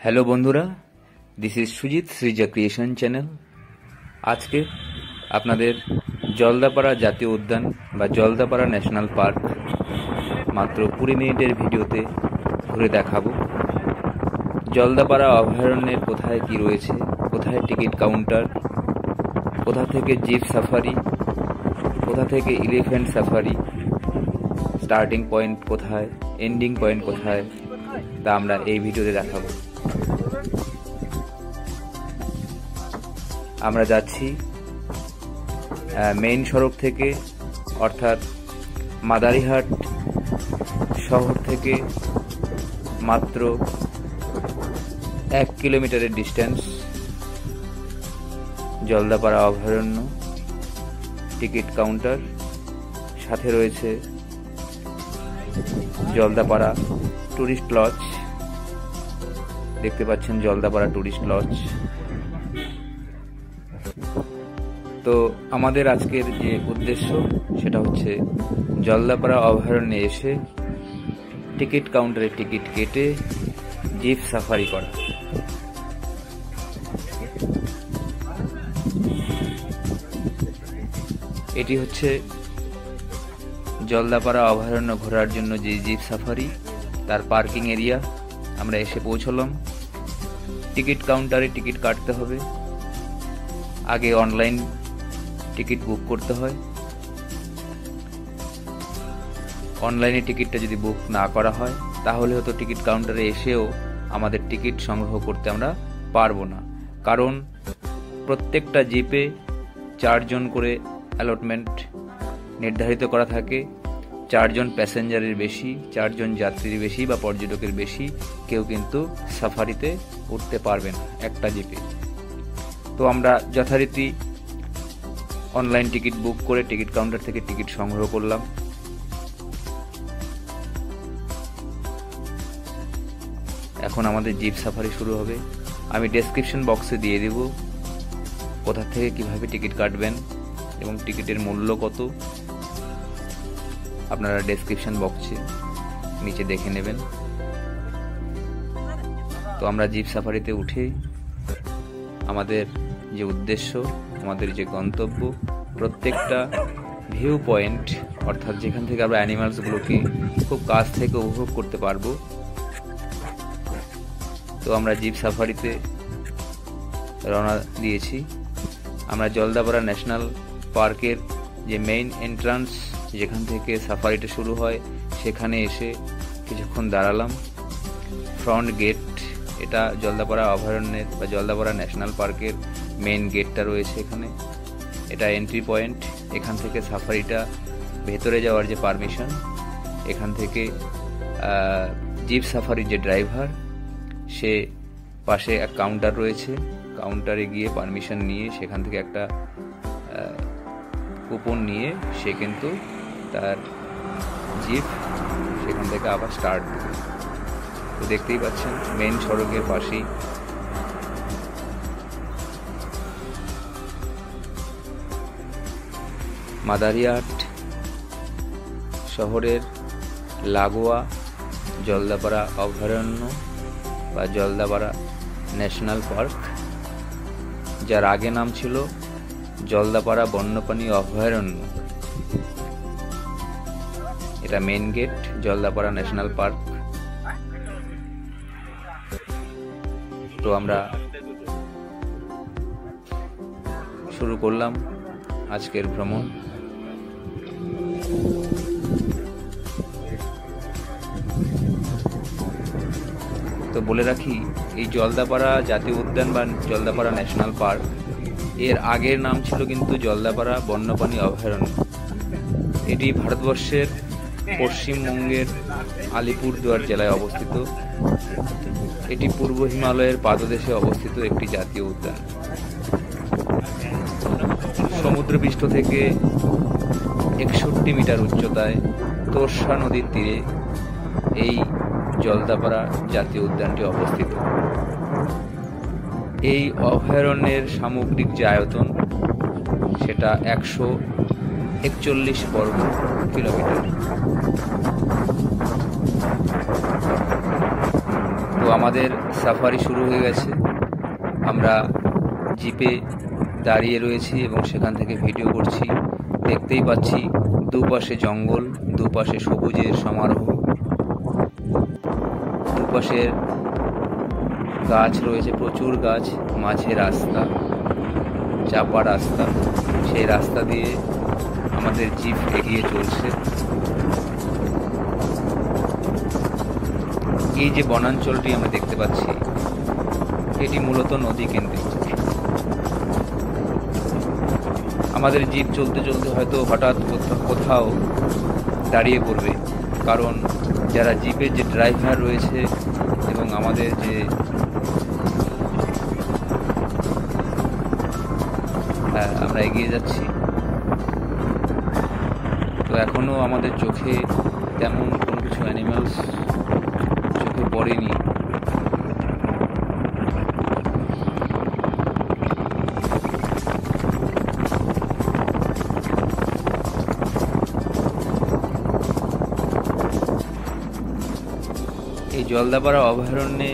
Hello বন্ধুরা। This is Sujit Sreeja creation channel আজকে আপনাদের জলদাপাড়া জাতীয় উদ্যান বা জলদাপাড়া ন্যাশনাল পার্ক মাত্র কুড়ি মিনিটের ভিডিওতে ঘুরে দেখাবো। জলদাপাড়া অভয়ারণ্যের কোথায় কি রয়েছে, কোথায় টিকিট কাউন্টার, কোথা থেকে জিপ সাফারি, কোথা থেকে ইলিফ্যান্ট সাফারি স্টার্টিং পয়েন্ট কোথায় এন্ডিং পয়েন্ট কোথায়, তা আমরা এই ভিডিওতে দেখাবো। আমরা যাচ্ছি মেইন সড়ক থেকে, অর্থাৎ মাদারিহাট শহর থেকে মাত্র এক কিলোমিটারের ডিস্টেন্স জলদাপাড়া অভয়ারণ্য টিকিট কাউন্টার সাথে রয়েছে জলদাপাড়া টুরিস্ট লজ। দেখতে পাচ্ছেন জলদাপাড়া টুরিস্ট লজ। তো আমাদের আজকের যে উদ্দেশ্য, সেটা হচ্ছে জলদাপাড়া অভয়ারণ্যে এসে টিকিট কাউন্টারে টিকিট কেটে জিপ সাফারি করা। এটি হচ্ছে জলদাপাড়া অভয়ারণ্য ঘোরার জন্য যে জিপ সাফারি, তার পার্কিং এরিয়া, আমরা এসে পৌঁছলাম। টিকিট কাউন্টারে টিকিট কাটতে হবে। আগে অনলাইন টিকিট বুক করতে হয়। অনলাইনে টিকিটটা যদি বুক না করা হয়, তাহলে হয়তো টিকিট কাউন্টারে এসেও আমাদের টিকিট সংগ্রহ করতে আমরা পারব না। কারণ প্রত্যেকটা জিপে চারজন করে অ্যালটমেন্ট নির্ধারিত করা থাকে। চারজন প্যাসেঞ্জারের বেশি, চারজন যাত্রীর বেশি বা পর্যটকের বেশি কেউ কিন্তু সাফারিতে উঠতে পারবে না একটা জিপে। তো আমরা যথারীতি অনলাইন টিকিট বুক করে টিকিট কাউন্টার থেকে টিকিট সংগ্রহ করলাম। এখন আমাদের জিপ সাফারি শুরু হবে। আমি ডেসক্রিপশন বক্সে দিয়ে দেব কোথা থেকে কীভাবে টিকিট কাটবেন এবং টিকিটের মূল্য কত। আপনারা ডেসক্রিপশন বক্সে নিচে দেখে নেবেন। তো আমরা জিপ সাফারিতে উঠে আমাদের যে উদ্দেশ্য, আমাদের যে গন্তব্য, প্রত্যেকটা ভিউ পয়েন্ট অর্থাৎ যেখান থেকে আমরা অ্যানিমালসগুলোকে খুব কাছ থেকে উপভোগ করতে পারব। তো আমরা জিপ সাফারিতে রওনা দিয়েছি। আমরা জলদাপাড়া ন্যাশনাল পার্কের যে মেইন এন্ট্রান্স যেখান থেকে সাফারিটা শুরু হয়, সেখানে এসে কিছুক্ষণ দাঁড়ালাম। ফ্রন্ট গেট এটা জলদাপাড়া অভয়ারণ্যের বা জলদাপাড়া ন্যাশনাল পার্কের মেন গেটটা রয়েছে এখানে। এটা এন্ট্রি পয়েন্ট এখান থেকে সাফারিটা ভেতরে যাওয়ার যে পারমিশন এখান থেকে জিপ সাফারির যে ড্রাইভার সে পাশে এক কাউন্টার রয়েছে। কাউন্টারে গিয়ে পারমিশন নিয়ে সেখান থেকে একটা কুপন নিয়ে সে কিন্তু তার জিপ, সেখান থেকে আবার স্টার্ট তো দেখতেই পাচ্ছেন মেন সড়কের পাশেই। মাদারিয়াট শহরের লাগোয়া, জলদাপাড়া অভয়ারণ্য বা জলদাপাড়া ন্যাশনাল পার্ক, যার আগে নাম ছিল জলদাপাড়া বন্যপ্রাণী অভয়ারণ্য। এটা main gate Jaldapara national park তো আমরা শুরু করলাম আজকের ভ্রমণ। তো বলে রাখি, এই জলদাপাড়া জাতীয় উদ্যান বা জলদাপাড়া ন্যাশনাল পার্কের আগের নাম ছিল কিন্তু জলদাপাড়া বন্যপ্রাণী অভয়ারণ্য। এটি ভারতবর্ষের পশ্চিমবঙ্গের আলিপুরদুয়ার জেলায় অবস্থিত। এটি পূর্ব হিমালয়ের পাদদেশে অবস্থিত একটি জাতীয় উদ্যান। সমুদ্রপৃষ্ঠ থেকে একষট্টি মিটার উচ্চতায় তোরসা নদীর তীরে এই জলদাপাড়া জাতীয় উদ্যানটি অবস্থিত। এই অভয়ারণ্যের সামগ্রিক যে আয়তন সেটা একশো একচল্লিশ বর্গ কিলোমিটার। তো আমাদের সাফারি শুরু হয়ে গেছে। আমরা জিপে দাঁড়িয়ে রয়েছি এবং সেখান থেকে ভিডিও করছি। দেখতেই পাচ্ছি দুপাশে জঙ্গল, দুপাশে সবুজের সমারোহ। দুপাশের গাছ রয়েছে, প্রচুর গাছ, মাঝে রাস্তা, চাপা রাস্তা। সেই রাস্তা দিয়ে আমাদের জিপ এগিয়ে চলছে। এই যে বনাঞ্চলটি আমরা দেখতে পাচ্ছি, এটি মূলত নদী কেন্দ্রিক। আমাদের জিপ চলতে চলতে হয়তো হঠাৎ কোথাও দাঁড়িয়ে পড়বে, কারণ যারা জিপের যে ড্রাইভার রয়েছে এবং আমাদের যে হ্যাঁ আমরা এগিয়ে যাচ্ছি। তো এখনও আমাদের চোখে তেমন কোনো কিছু অ্যানিমালস চোখে পড়েনি। এই জলদাপাড়া অভয়ারণ্যে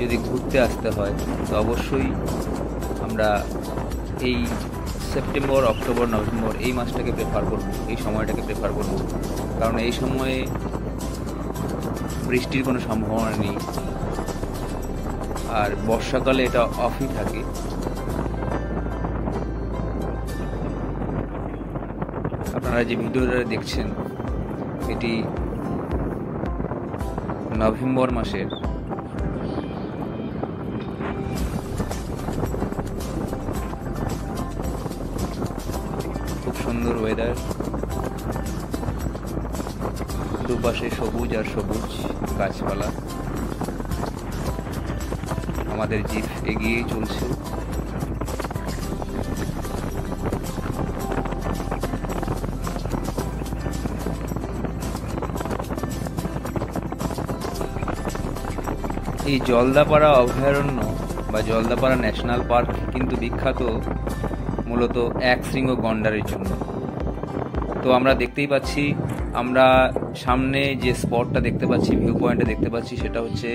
যদি ঘুরতে আসতে হয়, তো অবশ্যই আমরা এই সেপ্টেম্বর, অক্টোবর, নভেম্বর এই মাসটাকে প্রেফার করব, এই সময়টাকে প্রেফার করব। কারণ এই সময়ে বৃষ্টির কোনো সম্ভাবনা নেই। আর বর্ষাকালে এটা অফই থাকে। আপনারা যে ভিডিওটা দেখছেন, এটি নভেম্বর মাসের। ওয়েদার দুপাশে সবুজ আর সবুজ গাছপালা। আমাদের জিপ এগিয়েই চলছে। এই জলদাপাড়া অভয়ারণ্য বা জলদাপাড়া ন্যাশনাল পার্ক কিন্তু বিখ্যাত মূলত এক শৃঙ্গ গন্ডারের জন্য। তো আমরা দেখতেই পাচ্ছি আমরা সামনে যে স্পটটা দেখতে পাচ্ছি ভিউ পয়েন্টটা দেখতে পাচ্ছি সেটা হচ্ছে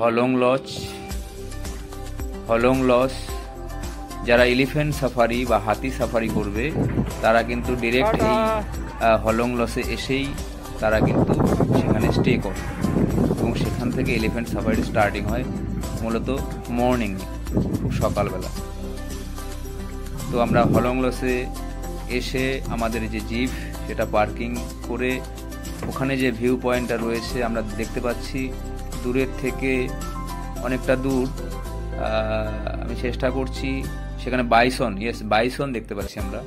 হলং লজ হলং লজ যারা এলিফেন্ট সাফারি বা হাতি সাফারি করবে তারা কিন্তু ডিরেক্ট এই হলং লসে এসেই তারা কিন্তু সেখানে স্টে করে। এবং সেখান থেকে এলিফেন্ট সাফারি স্টার্টিং হয় মূলত মর্নিং খুব সকালবেলা। তো আমরা হলং লসে এসে আমাদের যে জিপ সেটা পার্কিং করে ওখানে যে ভিউ পয়েন্টটা রয়েছে আমরা দেখতে পাচ্ছি দূরের থেকে অনেকটা দূর। আমি চেষ্টা করছি সেখানে বাইসন ইয়েস বাইসন দেখতে পাচ্ছি আমরা।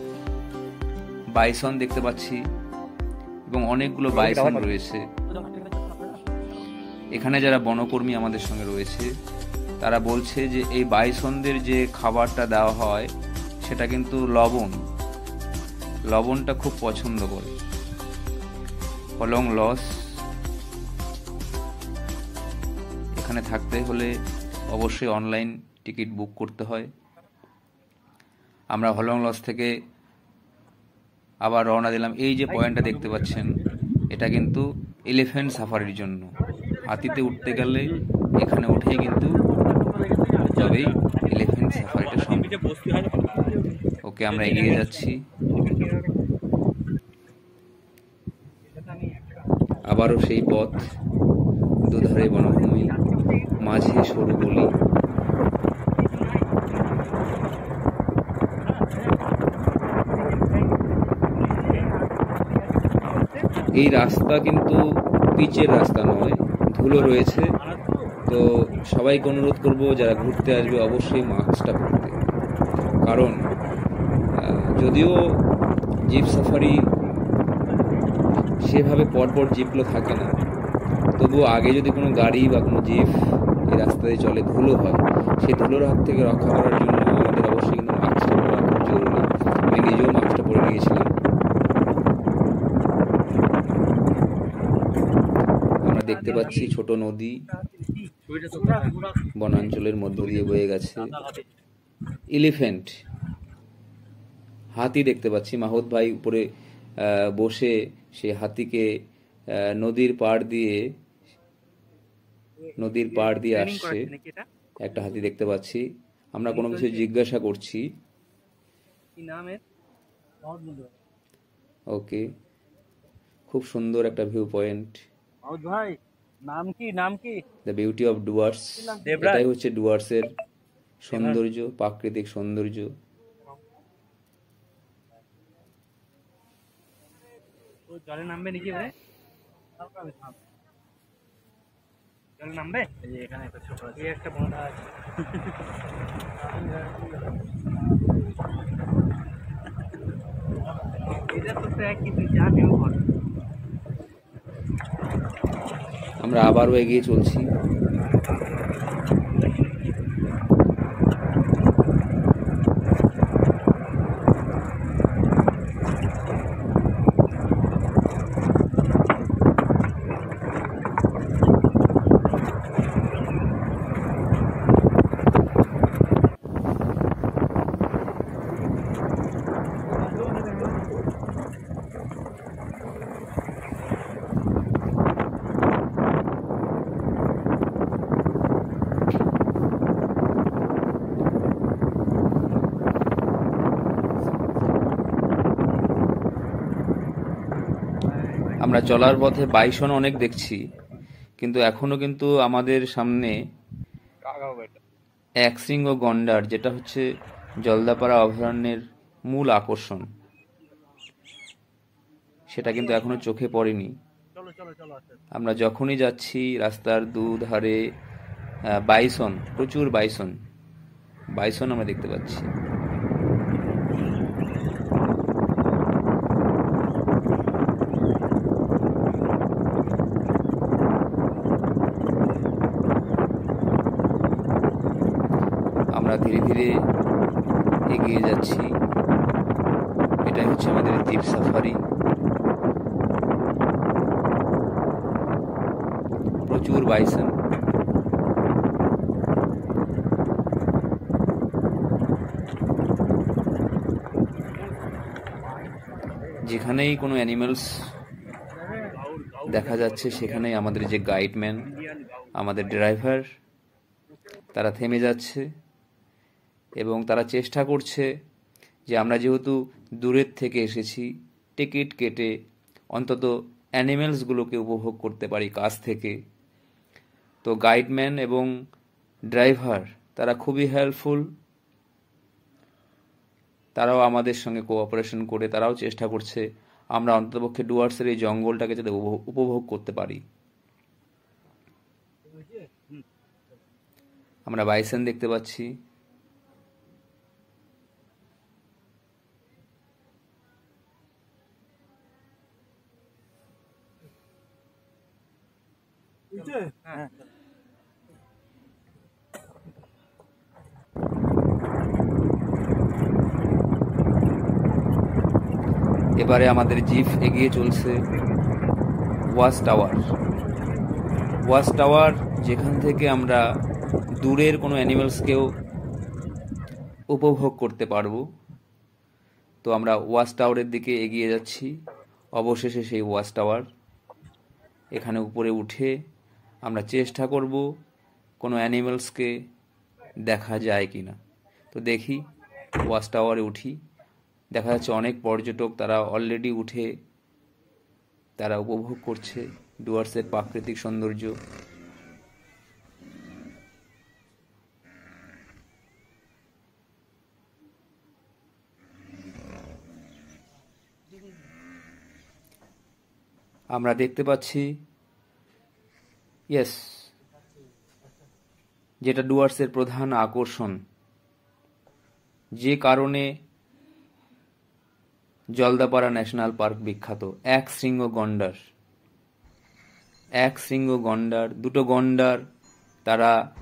বাইসন দেখতে পাচ্ছি এবং অনেকগুলো বাইসন রয়েছে। এখানে যারা বনকর্মী আমাদের সঙ্গে রয়েছে তারা বলছে যে এই বাইসনদের যে খাবারটা দেওয়া হয় সেটা কিন্তু লবণ। লবণটা খুব পছন্দ করে। হলং লস। এখানে থাকতে হলে অবশ্যই অনলাইন টিকিট বুক করতে হয়। আমরা হলং লস থেকে আবার রওনা দিলাম। এই যে পয়েন্টটা দেখতে পাচ্ছেন, এটা কিন্তু এলিফ্যান্ট সাফারির জন্য। হাতিতে উঠতে গেলে এখানে উঠেই কিন্তু তবেই এলিফ্যান্ট সাফারিটা সম্ভব। ওকে আমরা এগিয়ে যাচ্ছি। আবারও সেই পথ দুধারে বনভূমি, মাঝে সরু গলি। এই রাস্তা কিন্তু পিচের রাস্তা নয়, ধুলো রয়েছে। তো সবাইকে অনুরোধ করব, যারা ঘুরতে আসবে, অবশ্যই মাস্কটা পরতে। কারণ যদিও জিপ সাফারি সেভাবে পরপর জিপগুলো থাকে না। তবুও আগে যদি কোনো গাড়ি বা কোনো জিপ এই রাস্তায় চলে ধুলো হয়, সেই ধুলোর হাত থেকে রক্ষা করার জন্য আমাদের অবশ্যই কিন্তু মাস্কটা পরা খুব জরুরি। আমি নিজেও মাস্কটা পরে নিয়েছিলাম আমরা দেখতে পাচ্ছি ছোট নদী বনাঞ্চলের মধ্য দিয়ে বয়ে গেছে। এলিফ্যান্ট। হাতি দেখতে পাচ্ছি। মাহুদ ভাই উপরে বসে সে হাতিকে নদীর পাড় দিয়ে নদীর পাড় দিয়ে আসছে। একটা হাতি দেখতে পাচ্ছি। আমরা কোনো কিছু জিজ্ঞাসা করছি। কি ওকে। খুব সুন্দর একটা ভিউ পয়েন্ট ভাই নাম কি? নাম কি? The beauty of Dooars. এটাই হচ্ছে ডুয়ার্সের সৌন্দর্য প্রাকৃতিক সৌন্দর্য। ও জলে নামবে নাকি ভাই জলে নামবে এই যে এখানে একটা ছোট আছে এই একটা বড় আছে এটা তো ট্র্যাক কিন্তু যা ভিউ কর আমরা আবারও এগিয়ে চলছি আমরা চলার পথে বাইসন অনেক দেখছি, কিন্তু এখনও কিন্তু আমাদের সামনে এক শৃঙ্গ গন্ডার, যেটা হচ্ছে জলদাপাড়া অভয়ারণ্যের মূল আকর্ষণ। সেটা কিন্তু এখনও চোখে পড়েনি। আমরা যখনই যাচ্ছি রাস্তার দুধারে বাইসন প্রচুর বাইসন বাইসন আমরা দেখতে পাচ্ছি। আমরা ধীরে ধীরে এগিয়ে যাচ্ছি। এটাই হচ্ছে আমাদের জিপ সাফারি। প্রচুর বাইসন। যেখানেই কোনো অ্যানিমেলস দেখা যাচ্ছে, সেখানেই আমাদের যে গাইডম্যান, আমাদের ড্রাইভার, তারা থেমে যাচ্ছে। এবং তারা চেষ্টা করছে যে আমরা যেহেতু দূরের থেকে এসেছি, টিকিট কেটে অন্তত অ্যানিমেলসগুলোকে উপভোগ করতে পারি কাছ থেকে। তো গাইডম্যান এবং ড্রাইভার, তারা খুবই হেল্পফুল। তারাও আমাদের সঙ্গে কোঅপারেশন করে তারাও চেষ্টা করছে আমরা অন্ততপক্ষে ডুয়ার্সের এই জঙ্গলটাকে যাতে উপভোগ- করতে পারি। আমরা বাইসন দেখতে পাচ্ছি। হ্যাঁ এবারে আমাদের জিপ এগিয়ে চলছে ওয়াচ টাওয়ার। ওয়াচ টাওয়ার যেখান থেকে আমরা দূরের কোনো অ্যানিমালসকেও উপভোগ করতে পারব। তো আমরা ওয়াচ টাওয়ারের দিকে এগিয়ে যাচ্ছি। অবশেষে সেই ওয়াচ টাওয়ার এখানে উপরে উঠে আমরা চেষ্টা করব কোনো অ্যানিমালসকে দেখা যায় কি না। তো দেখি, ওয়াচ টাওয়ারে উঠি। দেখা যাচ্ছে অনেক পর্যটক তারা অলরেডি উঠে, তারা উপভোগ করছে ডুয়ার্সের প্রাকৃতিক সৌন্দর্য। আমরা দেখতে পাচ্ছি ইয়েস যেটা ডুয়ার্সের প্রধান আকর্ষণ। যে কারণে জলদাপাড়া ন্যাশনাল পার্ক বিখ্যাত। এক শৃঙ্গ গন্ডার। এক শৃঙ্গ গন্ডার। দুটো গন্ডার তারা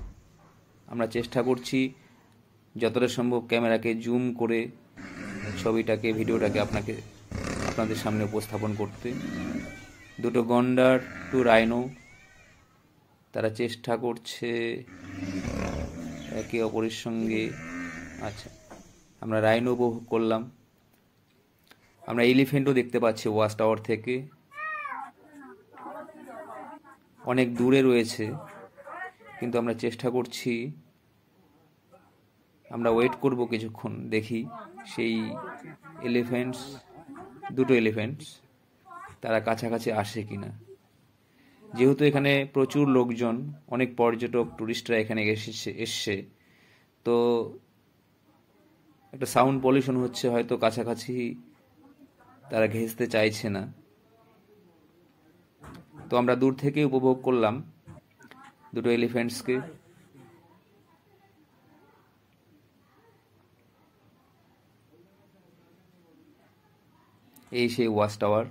আমরা চেষ্টা করছি যতটা সম্ভব ক্যামেরাকে জুম করে ছবিটাকে, ভিডিওটাকে আপনাকে আপনাদের সামনে উপস্থাপন করতে। দুটো গন্ডার, টু রাইনো। তারা চেষ্টা করছে একে অপরের সঙ্গে। আচ্ছা আমরা রাইনো উপভোগ করলাম। আমরা এলিফেন্টও দেখতে পাচ্ছি ওয়াচ টাওয়ার থেকে। অনেক দূরে রয়েছে, কিন্তু আমরা চেষ্টা করছি। আমরা ওয়েট করব কিছুক্ষণ, দেখি সেই এলিফেন্টস দুটো এলিফেন্টস তারা কাছাকাছি আসে কিনা। যেহেতু এখানে প্রচুর লোকজন, অনেক পর্যটক, টুরিস্টরা এখানে এসেছে, এসছে। তো একটা সাউন্ড পলিউশন হচ্ছে, হয়তো কাছাকাছি তারা ঘেঁচতে চাইছে না। তো আমরা দূর থেকে উপভোগ করলাম দুটো এলিফেন্টসকে এই সেই ওয়াচ টাওয়ার।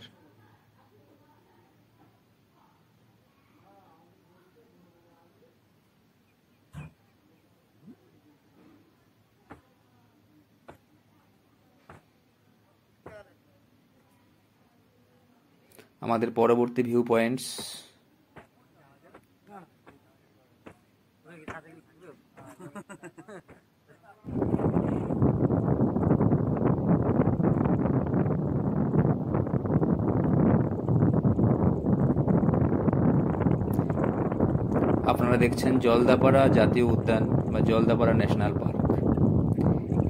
আমাদের পরবর্তী ভিউ পয়েন্টস আপনারা দেখছেন জলদাপাড়া জাতীয় উদ্যান বা জলদাপাড়া ন্যাশনাল পার্ক।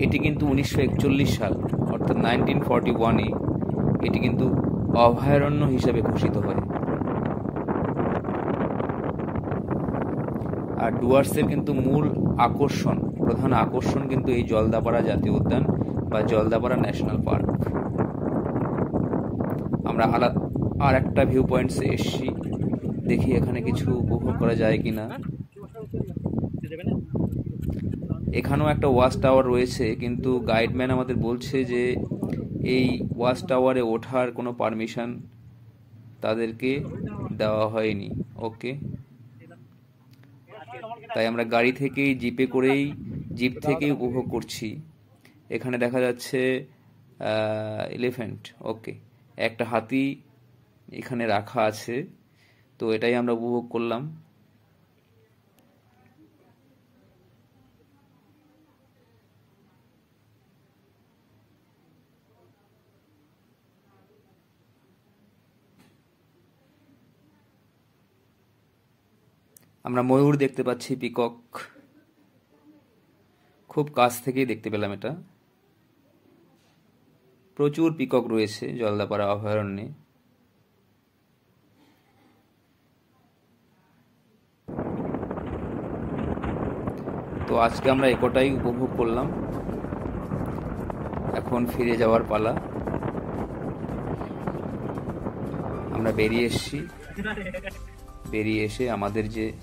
এটি কিন্তু উনিশশো একচল্লিশ সাল, অর্থাৎ নাইনটিন ফর্টি ওয়ানে এটি কিন্তু অভয়ারণ্য হিসেবে ঘোষিত হয়। আর ডুয়ার্সের কিন্তু মূল আকর্ষণ, প্রধান আকর্ষণ কিন্তু এই জলদাপাড়া জাতীয় উদ্যান বা জলদাপাড়া ন্যাশনাল পার্ক। আমরা আলা আর একটা ভিউ পয়েন্টসে এসছি। দেখি এখানে কিছু উপভোগ করা যায় কিনা। এখানেও একটা ওয়াচ টাওয়ার রয়েছে, কিন্তু গাইডম্যান আমাদের বলছে যে এই ওয়াচ টাওয়ারে ওঠার কোনো পারমিশন তাদেরকে দেওয়া হয়নি। ওকে? তাই আমরা গাড়ি থেকেই জিপে করেই জিপ থেকেই উপভোগ করছি। এখানে দেখা যাচ্ছে এলিফ্যান্ট ওকে। একটা হাতি এখানে রাখা আছে। তো এটাই আমরা উপভোগ করলাম। আমরা ময়ূর দেখতে পাচ্ছি, পিকক। খুব কাছ থেকেই দেখতে পেলাম এটা। প্রচুর পিকক রয়েছে জলদাপাড়া অভয়ারণ্যে। তো আজকে আমরা একটাই উপভোগ করলাম। এখন ফিরে যাওয়ার পালা। আমরা বেরিয়ে এসছি। বেরিয়ে এসে আমাদের যে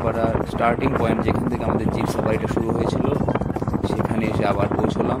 জলদাপাড়ার স্টার্টিং পয়েন্ট যেখান থেকে আমাদের জিপ সাফারিটা শুরু হয়েছিল সেখানে এসে আবার পৌঁছলাম।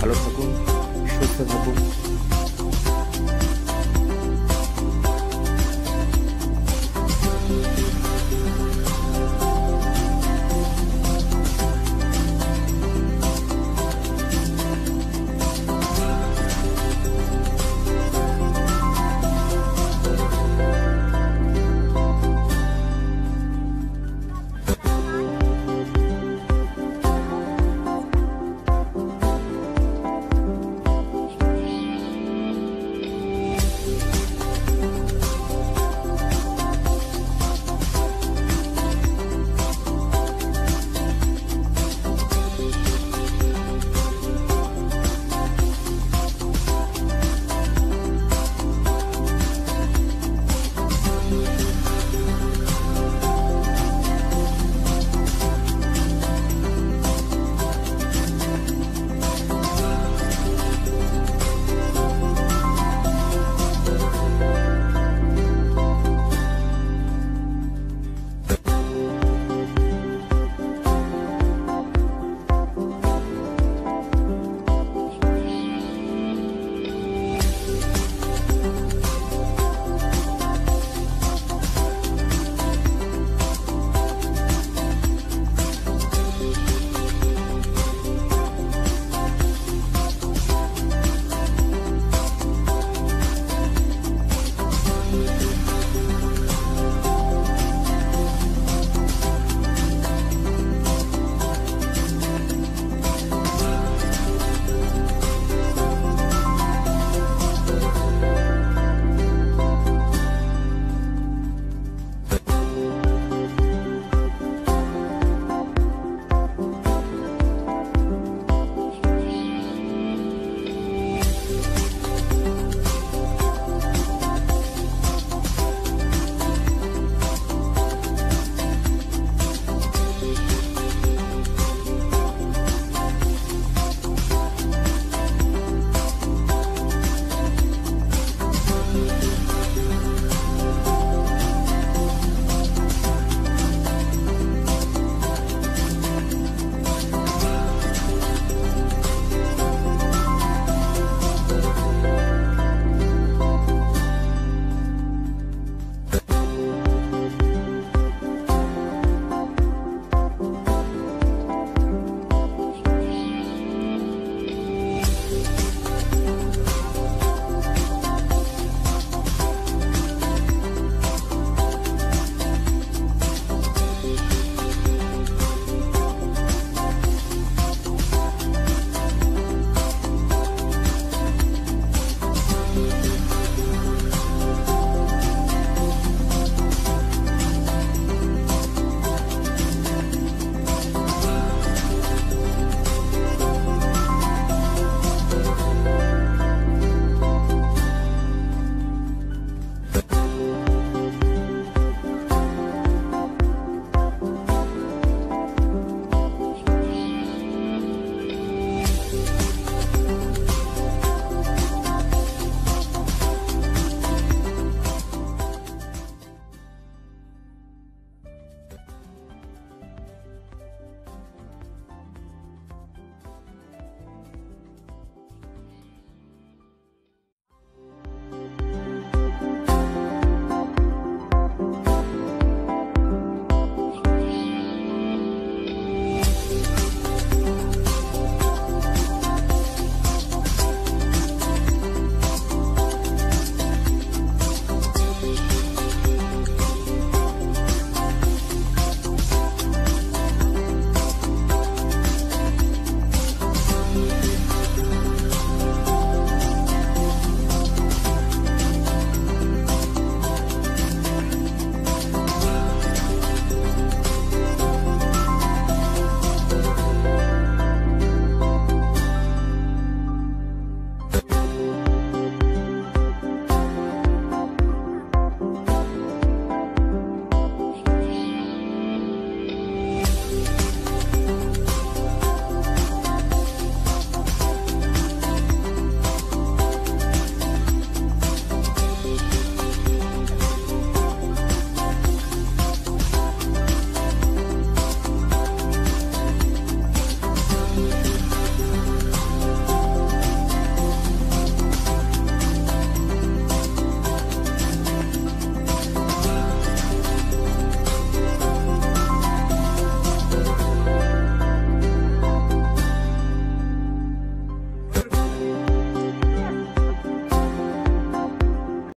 ভালো থাকুন সুস্থ থাকুন।